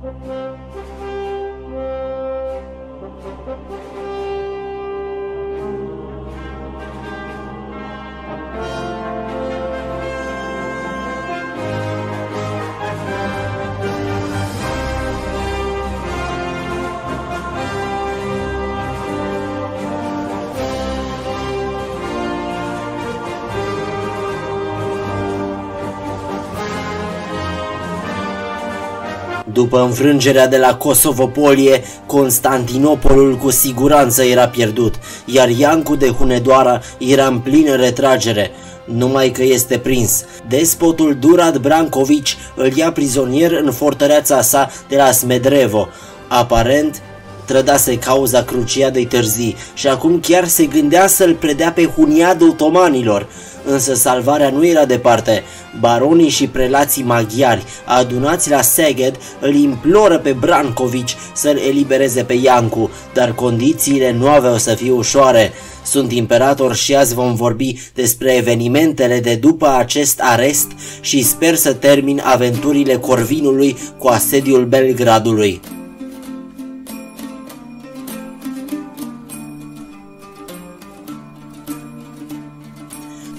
Thank you. După înfrângerea de la Kosovopolie, Constantinopolul cu siguranță era pierdut, iar Iancu de Hunedoara era în plină retragere, numai că este prins. Despotul Durad Brankovici îl ia prizonier în fortăreața sa de la Smedrevo. Aparent, trădase cauza Cruciadei târzii și acum chiar se gândea să-l predea pe Huniadul otomanilor. Însă salvarea nu era departe. Baronii și prelații maghiari adunați la Seged îl imploră pe Brankovici să-l elibereze pe Iancu, dar condițiile nu aveau să fie ușoare. Sunt imperator și azi vom vorbi despre evenimentele de după acest arest și sper să termin aventurile Corvinului cu asediul Belgradului.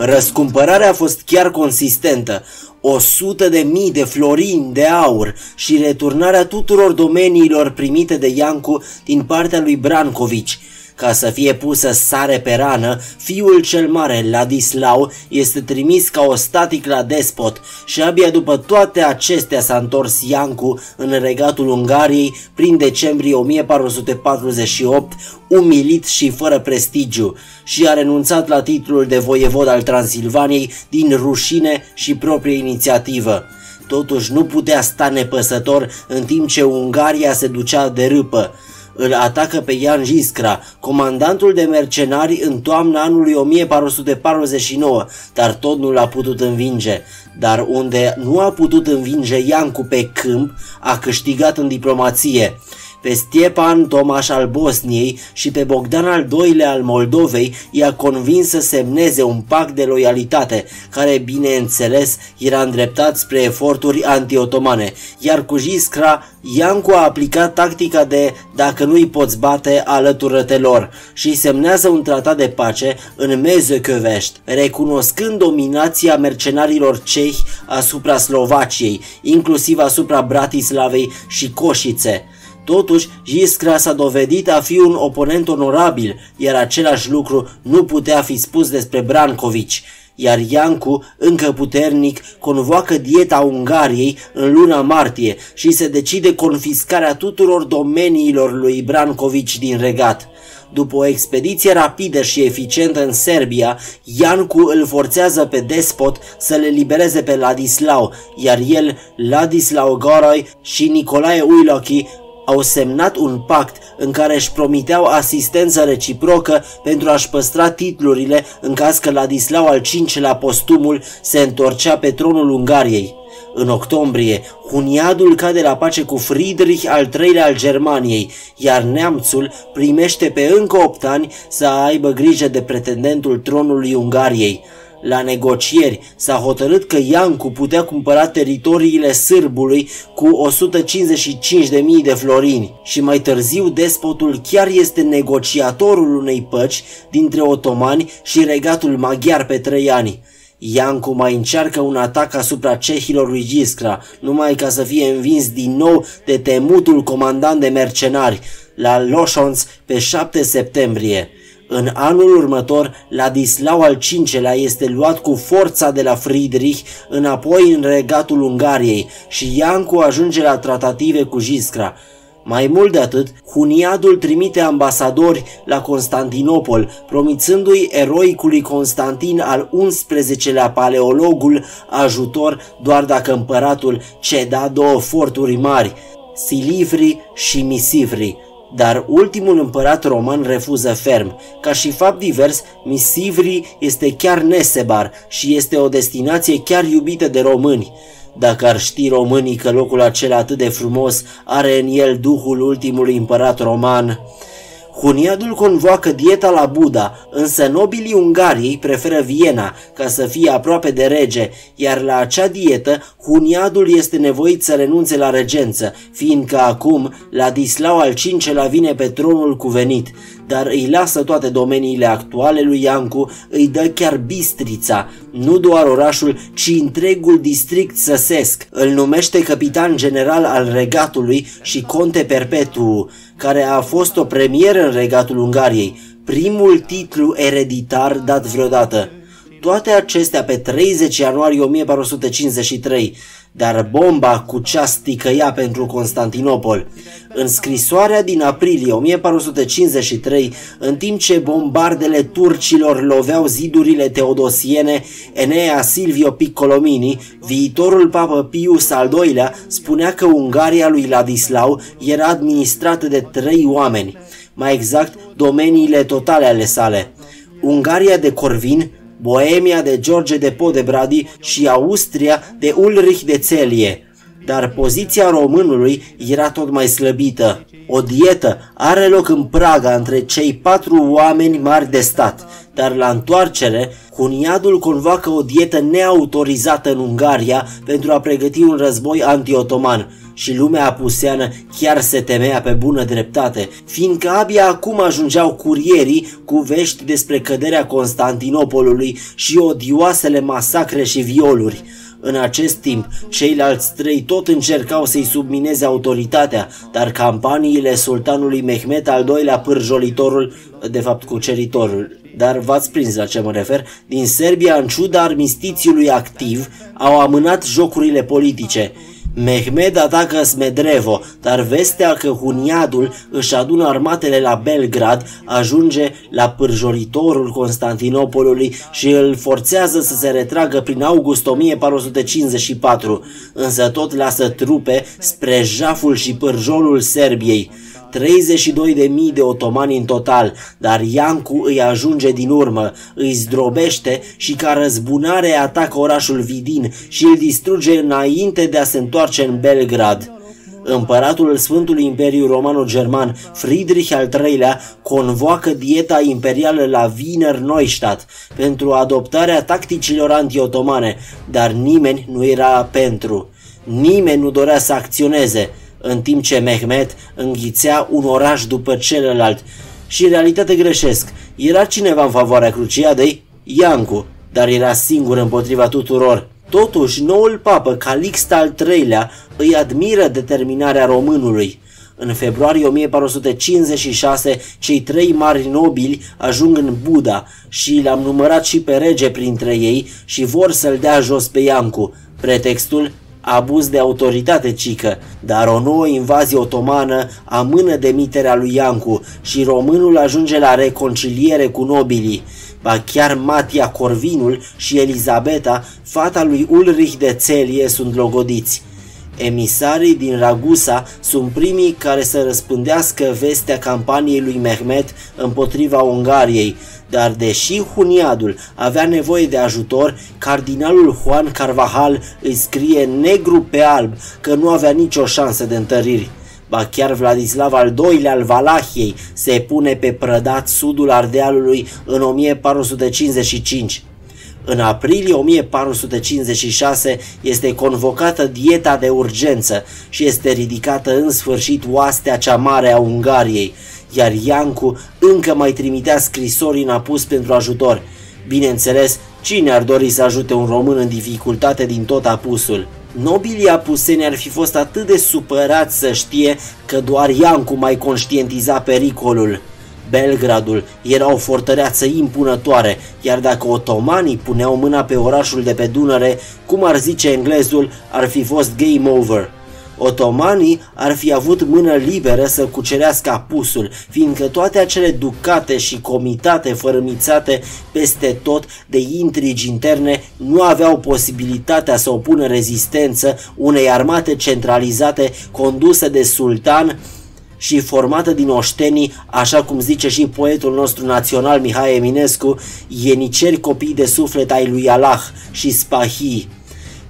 Răscumpărarea a fost chiar consistentă, 100 de mii de florini de aur și returnarea tuturor domeniilor primite de Iancu din partea lui Brancovici, ca să fie pusă sare pe rană, fiul cel mare, Ladislau, este trimis ca o static la despot și abia după toate acestea s-a întors Iancu în regatul Ungariei prin decembrie 1448, umilit și fără prestigiu și a renunțat la titlul de voievod al Transilvaniei din rușine și proprie inițiativă. Totuși nu putea sta nepăsător în timp ce Ungaria se ducea de râpă îl atacă pe Ian Giscra, comandantul de mercenari în toamna anului 1449, dar tot nu l-a putut învinge. Dar unde nu a putut învinge Iancu pe câmp, a câștigat în diplomație pe Stiepan Tomaș al Bosniei și pe Bogdan al II-lea al Moldovei i-a convins să semneze un pact de loialitate, care bineînțeles era îndreptat spre eforturi antiotomane, iar cu Jiskra, Iancu a aplicat tactica de dacă nu-i poți bate, alătură-te lor și semnează un tratat de pace în Mezökövești, recunoscând dominația mercenarilor cehi asupra Slovaciei, inclusiv asupra Bratislavei și Coșițe. Totuși, Jiskra s-a dovedit a fi un oponent onorabil, iar același lucru nu putea fi spus despre Brankovici iar Iancu, încă puternic, convoacă dieta Ungariei în luna martie și se decide confiscarea tuturor domeniilor lui Brankovici din regat. După o expediție rapidă și eficientă în Serbia, Iancu îl forțează pe despot să le libereze pe Ladislau, iar el, Ladislau Goroi și Nicolae Uilochi au semnat un pact în care își promiteau asistență reciprocă pentru a-și păstra titlurile în caz că Ladislau al V-lea postumul se întorcea pe tronul Ungariei. În octombrie, Huniadul cade la pace cu Friedrich al III-lea al Germaniei, iar neamțul primește pe încă 8 ani să aibă grijă de pretendentul tronului Ungariei. La negocieri s-a hotărât că Iancu putea cumpăra teritoriile sârbului cu 155.000 de florini și mai târziu despotul chiar este negociatorul unei păci dintre otomani și regatul maghiar pe trei ani. Iancu mai încearcă un atac asupra cehilor lui Giscra, numai ca să fie învins din nou de temutul comandant de mercenari la Loșonț pe 7 septembrie. În anul următor, Ladislau al V-lea este luat cu forța de la Friedrich înapoi în regatul Ungariei și Iancu ajunge la tratative cu Giscra. Mai mult de atât, Huniadul trimite ambasadori la Constantinopol, promițându-i eroicului Constantin al XI-lea paleologul ajutor doar dacă împăratul ceda două forturi mari, Silivri și Misivri. Dar ultimul împărat roman refuză ferm. Ca și fapt divers, Misivri este chiar Nesebar și este o destinație chiar iubită de români. Dacă ar ști românii că locul acela atât de frumos are în el duhul ultimului împărat roman... Huniadul convoacă dieta la Buda, însă nobilii Ungariei preferă Viena ca să fie aproape de rege, iar la acea dietă Huniadul este nevoit să renunțe la regență, fiindcă acum Ladislau al V-lea vine pe tronul cuvenit, dar îi lasă toate domeniile actuale lui Iancu, îi dă chiar Bistrița, nu doar orașul, ci întregul district săsesc. Îl numește capitan general al regatului și conte perpetu, care a fost o premieră în regatul Ungariei, primul titlu ereditar dat vreodată. Toate acestea pe 30 ianuarie 1453, dar bomba cu ceas ticăia pentru Constantinopol. În scrisoarea din aprilie 1453, în timp ce bombardele turcilor loveau zidurile teodosiene, Enea Silvio Piccolomini, viitorul papă Pius al II-lea, spunea că Ungaria lui Ladislau era administrată de trei oameni, mai exact domeniile totale ale sale. Ungaria de Corvin, Boemia de George de Podebradi și Austria de Ulrich de Celie. Dar poziția românului era tot mai slăbită. O dietă are loc în Praga între cei patru oameni mari de stat, dar la întoarcere, Huniadul convoacă o dietă neautorizată în Ungaria pentru a pregăti un război anti-otoman și lumea apuseană chiar se temea pe bună dreptate, fiindcă abia acum ajungeau curierii cu vești despre căderea Constantinopolului și odioasele masacre și violuri. În acest timp, ceilalți trei tot încercau să-i submineze autoritatea, dar campaniile sultanului Mehmet al doilea pârjolitorul, de fapt cuceritorul, dar v-ați prins la ce mă refer, din Serbia, în ciuda armistițiului activ, au amânat jocurile politice. Mehmed atacă Smedrevo, dar vestea că Huniadul își adună armatele la Belgrad ajunge la pârjoritorul Constantinopolului și îl forțează să se retragă prin august 1454, însă tot lasă trupe spre jaful și pârjolul Serbiei. 32.000 de otomani în total, dar Iancu îi ajunge din urmă, îi zdrobește și ca răzbunare atacă orașul Vidin și îl distruge înainte de a se întoarce în Belgrad. Împăratul Sfântului Imperiu Romano-German, Friedrich al III-lea, convoacă dieta imperială la Wiener Neustadt pentru adoptarea tacticilor anti-otomane, dar nimeni nu era pentru. Nimeni nu dorea să acționeze în timp ce Mehmet înghițea un oraș după celălalt. Și în realitate greșesc. Era cineva în favoarea Cruciadei? Iancu, dar era singur împotriva tuturor. Totuși, noul papă, Calixta al III-lea, îi admiră determinarea românului. În februarie 1456, cei trei mari nobili ajung în Buda și l-am numărat și pe rege printre ei și vor să-l dea jos pe Iancu. Pretextul abuz de autoritate cică, dar o nouă invazie otomană amână demiterea lui Iancu și românul ajunge la reconciliere cu nobilii. Ba chiar Matia Corvinul și Elizabeta, fata lui Ulrich de Celie, sunt logodiți. Emisarii din Ragusa sunt primii care să răspândească vestea campaniei lui Mehmet împotriva Ungariei, dar deși Huniadul avea nevoie de ajutor, cardinalul Juan Carvajal îi scrie negru pe alb că nu avea nicio șansă de întăriri. Ba chiar Vladislav al II-lea al Valahiei se pune pe prădat sudul Ardealului în 1455. În aprilie 1456 este convocată dieta de urgență și este ridicată în sfârșit oastea cea mare a Ungariei, iar Iancu încă mai trimitea scrisori în apus pentru ajutor. Bineînțeles, cine ar dori să ajute un român în dificultate din tot apusul? Nobilii apuseni ar fi fost atât de supărați să știe că doar Iancu mai conștientiza pericolul. Belgradul era o fortăreață impunătoare, iar dacă otomanii puneau mâna pe orașul de pe Dunăre, cum ar zice englezul, ar fi fost game over. Otomanii ar fi avut mână liberă să cucerească apusul, fiindcă toate acele ducate și comitate fărâmițate peste tot de intrigi interne nu aveau posibilitatea să opună rezistență unei armate centralizate conduse de sultan și formată din oștenii, așa cum zice și poetul nostru național Mihai Eminescu, ieniceri copii de suflet ai lui Allah și spahii.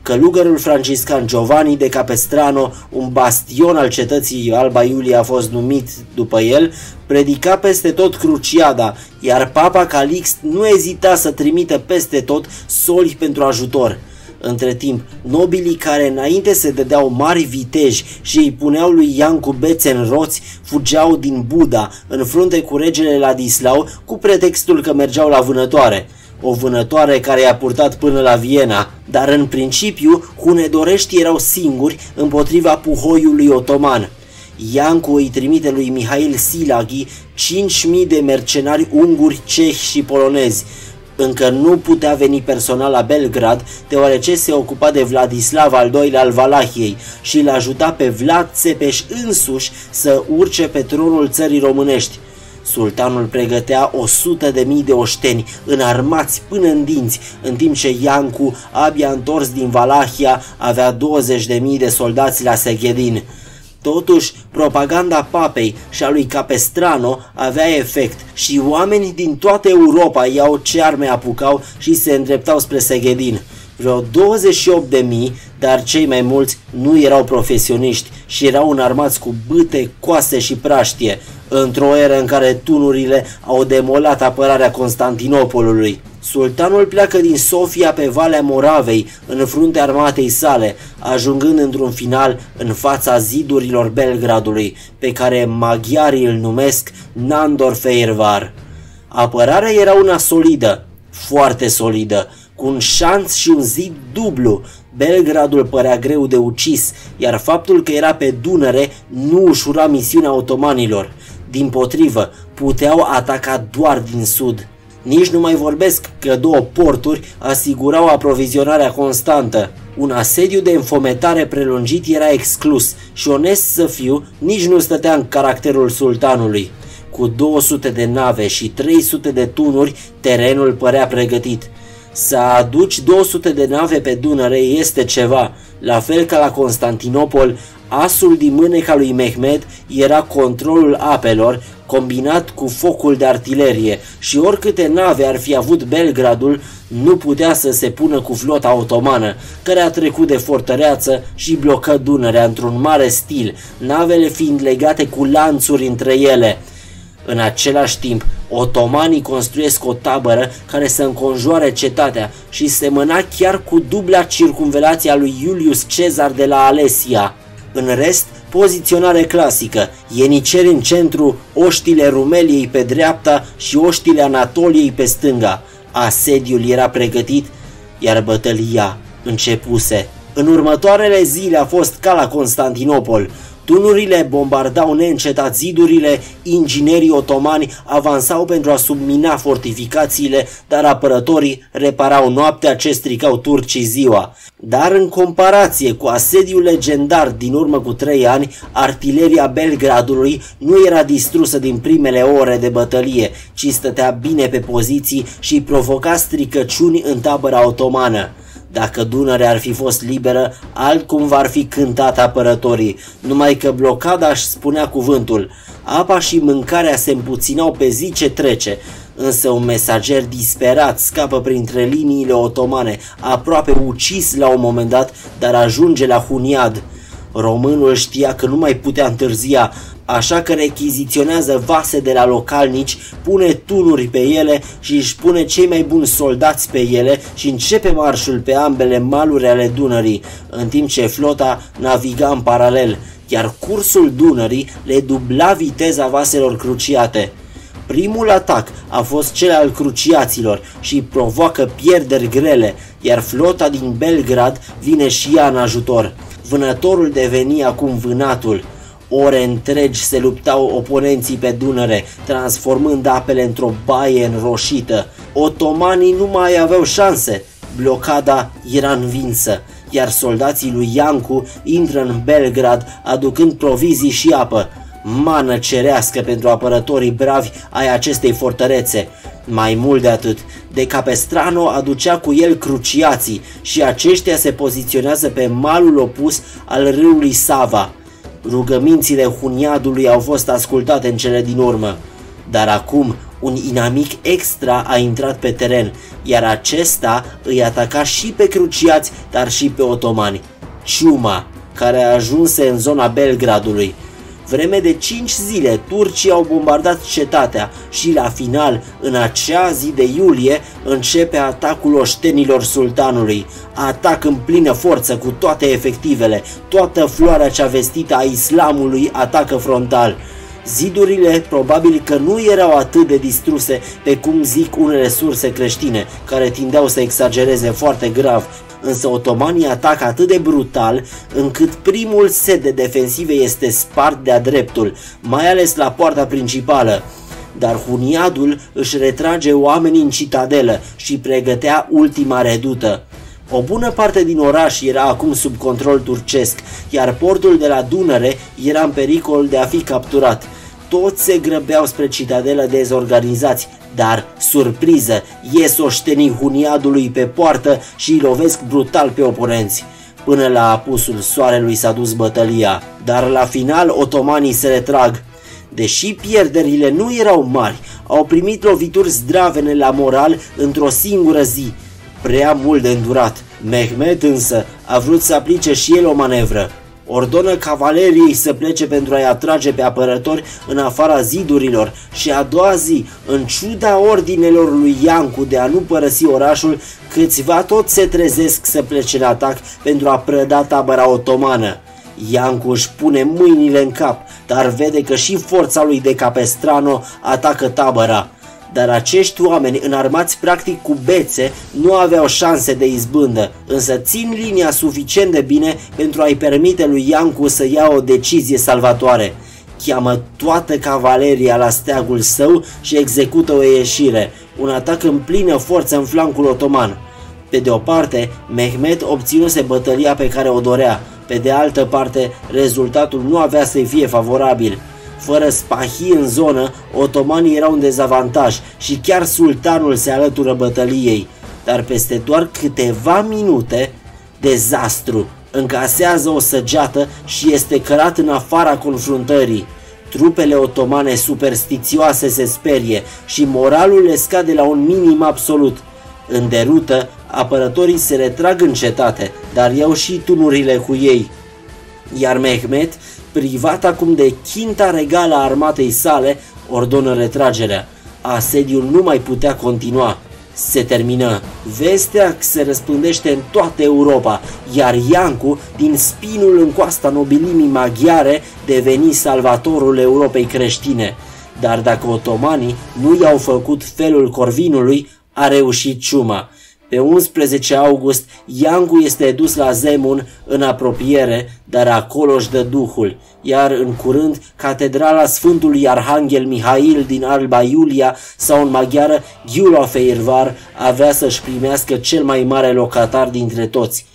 Călugărul franciscan Giovanni de Capestrano, un bastion al cetății Alba Iulia a fost numit după el, predica peste tot cruciada, iar Papa Calix nu ezita să trimită peste tot soli pentru ajutor. Între timp, nobilii care înainte se dădeau mari viteji și îi puneau lui Iancu bețe în roți, fugeau din Buda, în frunte cu regele Ladislau, cu pretextul că mergeau la vânătoare o vânătoare care i-a purtat până la Viena, dar în principiu hunedorești erau singuri împotriva puhoiului otoman. Iancu îi trimite lui Mihail Silaghi 5.000 de mercenari unguri, cehi și polonezi. Încă nu putea veni personal la Belgrad, deoarece se ocupa de Vladislav al II-lea al Valahiei și îl ajuta pe Vlad Țepeș însuși să urce pe tronul țării românești. Sultanul pregătea o sută de mii de oșteni, înarmați până în dinți, în timp ce Iancu, abia întors din Valahia, avea 20 de mii de soldați la Seghedin. Totuși, propaganda papei și a lui Capestrano avea efect și oameni din toată Europa iau ce arme apucau și se îndreptau spre Seghedin. Vreo 28 de mii, dar cei mai mulți nu erau profesioniști și erau înarmați cu bâte, coase și praștie, într-o eră în care tunurile au demolat apărarea Constantinopolului. Sultanul pleacă din Sofia pe Valea Moravei, în fruntea armatei sale, ajungând într-un final în fața zidurilor Belgradului, pe care maghiarii îl numesc Nandor Feirvar. Apărarea era una solidă, foarte solidă, cu un șanț și un zid dublu. Belgradul părea greu de ucis, iar faptul că era pe Dunăre nu ușura misiunea otomanilor. Din potrivă, puteau ataca doar din sud. Nici nu mai vorbesc că două porturi asigurau aprovizionarea constantă. Un asediu de înfometare prelungit era exclus și onest să fiu, nici nu stătea în caracterul sultanului. Cu 200 de nave și 300 de tunuri, terenul părea pregătit. Să aduci 200 de nave pe Dunăre este ceva, la fel ca la Constantinopol, asul din mâneca lui Mehmed era controlul apelor, combinat cu focul de artilerie și oricâte nave ar fi avut Belgradul, nu putea să se pună cu flota otomană, care a trecut de fortăreață și blocă Dunărea într-un mare stil, navele fiind legate cu lanțuri între ele. În același timp, otomanii construiesc o tabără care să înconjoare cetatea și semăna chiar cu dubla circunvelație a lui Iulius Cezar de la Alesia. În rest, poziționare clasică, ieniceri în centru, oștile Rumeliei pe dreapta și oștile Anatoliei pe stânga. Asediul era pregătit, iar bătălia începuse. În următoarele zile a fost ca la Constantinopol. Tunurile bombardau neîncetat zidurile, inginerii otomani avansau pentru a submina fortificațiile, dar apărătorii reparau noaptea ce stricau turcii ziua. Dar în comparație cu asediul legendar din urmă cu trei ani, artileria Belgradului nu era distrusă din primele ore de bătălie, ci stătea bine pe poziții și provoca stricăciuni în tabăra otomană. Dacă Dunărea ar fi fost liberă, altcum v-ar fi cântat apărătorii, numai că blocada își spunea cuvântul. Apa și mâncarea se împuținau pe zi ce trece, însă un mesager disperat scapă printre liniile otomane, aproape ucis la un moment dat, dar ajunge la Huniad. Românul știa că nu mai putea întârzia, așa că rechiziționează vase de la localnici, pune tunuri pe ele și își pune cei mai buni soldați pe ele și începe marșul pe ambele maluri ale Dunării, în timp ce flota naviga în paralel, iar cursul Dunării le dubla viteza vaselor cruciate. Primul atac a fost cel al cruciaților și provoacă pierderi grele, iar flota din Belgrad vine și ea în ajutor. Vânătorul deveni acum vânatul. Ore întregi se luptau oponenții pe Dunăre, transformând apele într-o baie înroșită. Otomanii nu mai aveau șanse. Blocada era învinsă, iar soldații lui Iancu intră în Belgrad aducând provizii și apă. Mană cerească pentru apărătorii bravi ai acestei fortărețe. Mai mult de atât, de Capestrano aducea cu el cruciații și aceștia se poziționează pe malul opus al râului Sava. Rugămințile Huniadului au fost ascultate în cele din urmă, dar acum un inamic extra a intrat pe teren, iar acesta îi ataca și pe cruciați, dar și pe otomani. Ciuma, care a ajuns în zona Belgradului. Vreme de 5 zile, turcii au bombardat cetatea și la final, în acea zi de iulie, începe atacul oștenilor sultanului. Atac în plină forță cu toate efectivele, toată floarea cea vestită a islamului atacă frontal. Zidurile probabil că nu erau atât de distruse pe cum zic unele surse creștine, care tindeau să exagereze foarte grav, însă otomanii atacă atât de brutal încât primul set de defensive este spart de-a dreptul, mai ales la poarta principală. Dar Huniadul își retrage oamenii în citadelă și pregătea ultima redută. O bună parte din oraș era acum sub control turcesc, iar portul de la Dunăre era în pericol de a fi capturat. Toți se grăbeau spre citadelă dezorganizați, dar, surpriză, ies oștenii Huniadului pe poartă și îi lovesc brutal pe oponenți. Până la apusul soarelui s-a dus bătălia, dar la final otomanii se retrag. Deși pierderile nu erau mari, au primit lovituri zdravene la moral într-o singură zi, prea mult de îndurat. Mehmet însă a vrut să aplice și el o manevră ordonă cavaleriei să plece pentru a-i atrage pe apărători în afara zidurilor și a doua zi, în ciuda ordinelor lui Iancu de a nu părăsi orașul, câțiva tot se trezesc să plece în atac pentru a prăda tabăra otomană. Iancu își pune mâinile în cap, dar vede că și forța lui de Capestrano atacă tabăra dar acești oameni înarmați practic cu bețe nu aveau șanse de izbândă, însă țin linia suficient de bine pentru a-i permite lui Iancu să ia o decizie salvatoare. Cheamă toată cavaleria la steagul său și execută o ieșire, un atac în plină forță în flancul otoman. Pe de o parte, Mehmet obținuse bătălia pe care o dorea, pe de altă parte, rezultatul nu avea să-i fie favorabil. Fără spahi în zonă, otomanii erau în dezavantaj și chiar sultanul se alătură bătăliei. Dar peste doar câteva minute, dezastru, încasează o săgeată și este cărat în afara confruntării. Trupele otomane superstițioase se sperie și moralul le scade la un minim absolut. În derută, apărătorii se retrag în cetate, dar iau și tunurile cu ei. Iar Mehmet privat acum de chinta regală a armatei sale, ordonă retragerea. Asediul nu mai putea continua. Se termină. Vestea se răspândește în toată Europa, iar Iancu, din spinul în coasta nobilimii maghiare, deveni salvatorul Europei creștine. Dar dacă otomanii nu i-au făcut felul Corvinului, a reușit ciuma. Pe 11 august, Iancu este dus la Zemun în apropiere, dar acolo își dă duhul, iar în curând catedrala Sfântului Arhanghel Mihail din Alba Iulia sau în maghiară Ghiula Feirvar avea să-și primească cel mai mare locatar dintre toți.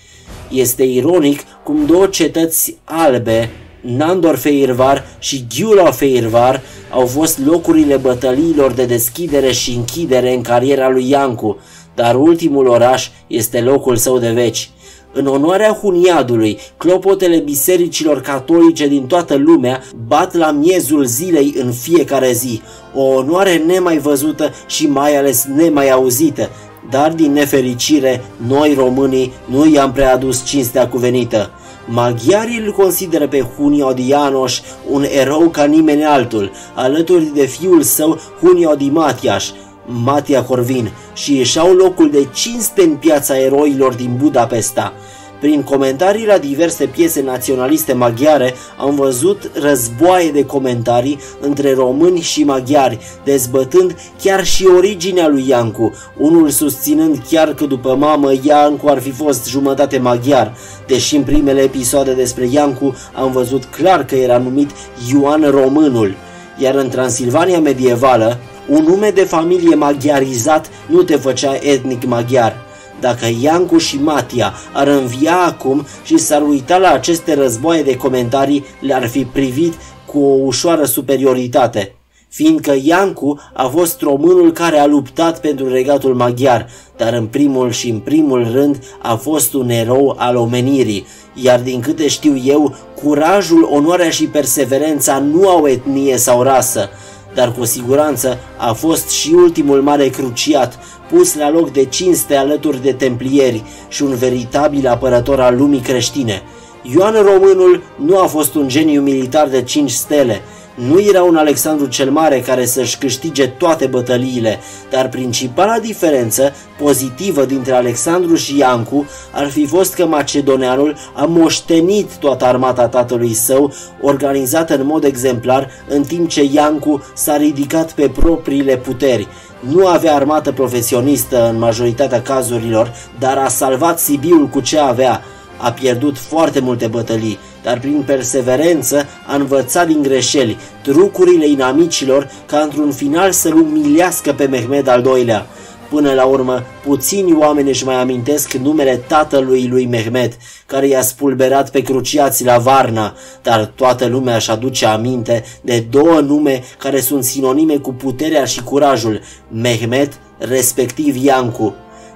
Este ironic cum două cetăți albe, Nandor Feirvar și Ghiula Feirvar, au fost locurile bătăliilor de deschidere și închidere în cariera lui Iancu, dar ultimul oraș este locul său de veci. În onoarea Huniadului, clopotele bisericilor catolice din toată lumea bat la miezul zilei în fiecare zi, o onoare nemai văzută și mai ales nemai auzită, dar din nefericire, noi românii nu i-am prea adus cinstea cuvenită. Maghiarii îl consideră pe Hunio Dianoș un erou ca nimeni altul, alături de fiul său Hunio Dimatiaș, Matia Corvin și își au locul de cinste în piața eroilor din Budapesta. Prin comentarii la diverse piese naționaliste maghiare am văzut războaie de comentarii între români și maghiari, dezbătând chiar și originea lui Iancu, unul susținând chiar că după mamă Iancu ar fi fost jumătate maghiar, deși în primele episoade despre Iancu am văzut clar că era numit Ioan Românul, iar în Transilvania medievală, un nume de familie maghiarizat nu te făcea etnic maghiar. Dacă Iancu și Matia ar învia acum și s-ar uita la aceste războaie de comentarii, le-ar fi privit cu o ușoară superioritate. Fiindcă Iancu a fost românul care a luptat pentru regatul maghiar, dar în primul și în primul rând a fost un erou al omenirii, iar din câte știu eu, curajul, onoarea și perseverența nu au etnie sau rasă, dar cu siguranță a fost și ultimul mare cruciat, pus la loc de cinste alături de templieri și un veritabil apărător al lumii creștine. Ioan Românul nu a fost un geniu militar de cinci stele, nu era un Alexandru cel Mare care să-și câștige toate bătăliile, dar principala diferență pozitivă dintre Alexandru și Iancu ar fi fost că macedoneanul a moștenit toată armata tatălui său, organizată în mod exemplar, în timp ce Iancu s-a ridicat pe propriile puteri. Nu avea armată profesionistă în majoritatea cazurilor, dar a salvat Sibiul cu ce avea. A pierdut foarte multe bătălii, dar prin perseverență a învățat din greșeli, trucurile inamicilor ca într-un final să-l umilească pe Mehmed al doilea. Până la urmă, puțini oameni își mai amintesc numele tatălui lui Mehmed, care i-a spulberat pe cruciați la Varna, dar toată lumea își aduce aminte de două nume care sunt sinonime cu puterea și curajul, Mehmed, respectiv Iancu.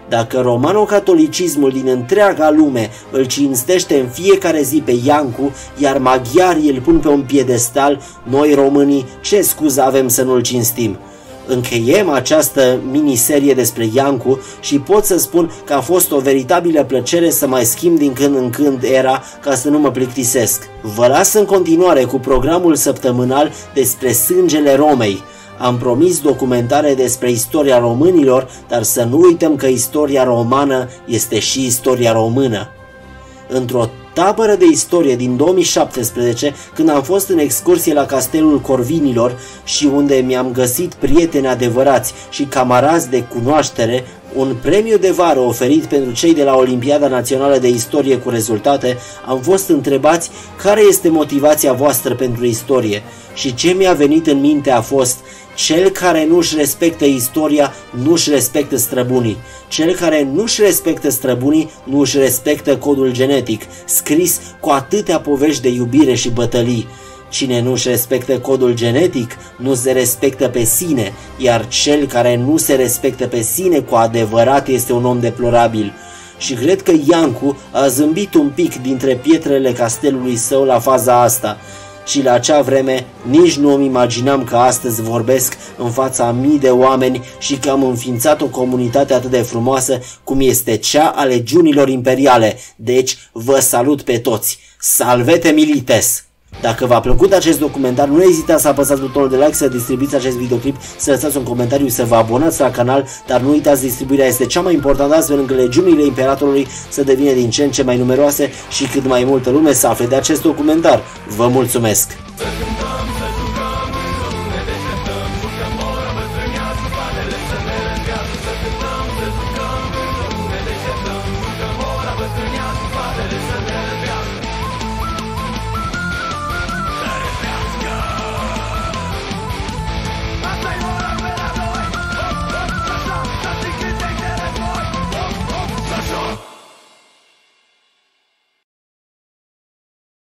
Dacă romano-catolicismul din întreaga lume îl cinstește în fiecare zi pe Iancu, iar maghiarii îl pun pe un piedestal, noi românii ce scuză avem să nu-l cinstim? Încheiem această miniserie despre Iancu și pot să spun că a fost o veritabilă plăcere să mai schimb din când în când era ca să nu mă plictisesc. Vă las în continuare cu programul săptămânal despre sângele Romei. Am promis documentare despre istoria românilor, dar să nu uităm că istoria romană este și istoria română. Într-o tabără de istorie din 2017, când am fost în excursie la Castelul Corvinilor și unde mi-am găsit prieteni adevărați și camarazi de cunoaștere, un premiu de vară oferit pentru cei de la Olimpiada Națională de Istorie cu rezultate, am fost întrebați care este motivația voastră pentru istorie și ce mi-a venit în minte a fost cel care nu-și respectă istoria, nu-și respectă străbunii. Cel care nu-și respectă străbunii, nu-și respectă codul genetic, scris cu atâtea povești de iubire și bătălii. Cine nu-și respectă codul genetic, nu se respectă pe sine, iar cel care nu se respectă pe sine cu adevărat este un om deplorabil. Și cred că Iancu a zâmbit un pic dintre pietrele castelului său la faza asta și la acea vreme nici nu îmi imaginam că astăzi vorbesc în fața mii de oameni și că am înființat o comunitate atât de frumoasă cum este cea a legiunilor imperiale. Deci vă salut pe toți! Salvete milites! Dacă v-a plăcut acest documentar, nu ezitați să apăsați butonul de like, să distribuiți acest videoclip, să lăsați un comentariu, să vă abonați la canal, dar nu uitați, distribuirea este cea mai importantă astfel încât legiunile Imperatorului să devină din ce în ce mai numeroase și cât mai multă lume să afle de acest documentar. Vă mulțumesc!